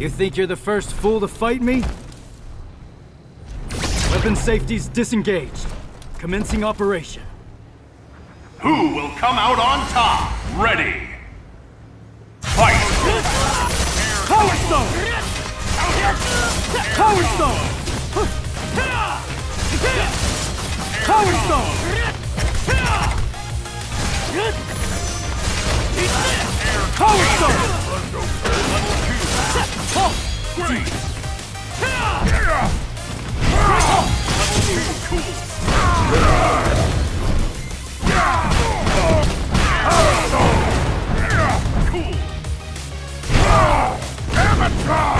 You think you're the first fool to fight me? Weapon safety's disengaged. Commencing operation. Who will come out on top? Ready. Fight! Power Stone! Power Stone! Power Stone! Power Stone! Cool. Amateur!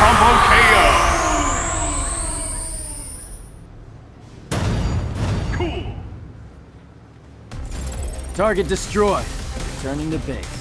Combo KO! Cool! Target destroyed. Returning to base.